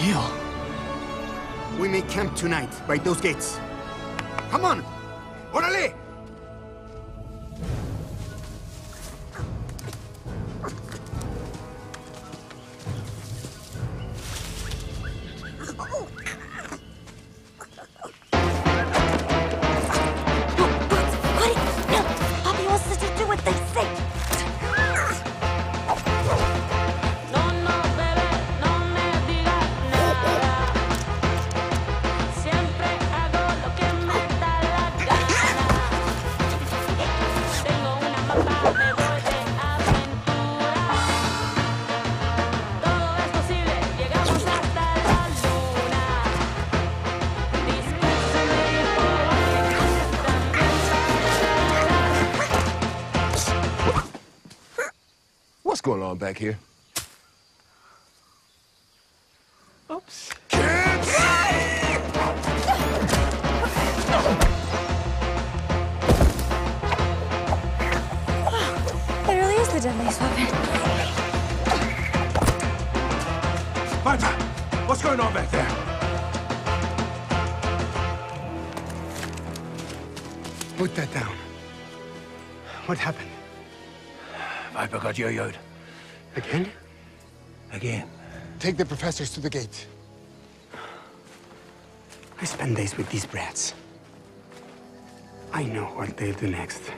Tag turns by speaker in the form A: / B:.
A: real. We may camp tonight by those gates. Come on! Orale!
B: What's going on back here?
A: Oops.
C: It really is the deadliest weapon.
B: Viper, what's going on back there?
A: Put that down. What happened?
B: Viper got yo-yoed.
A: Again?
B: Again.
A: Take the professors to the gate. I spend days with these brats. I know what they'll do next.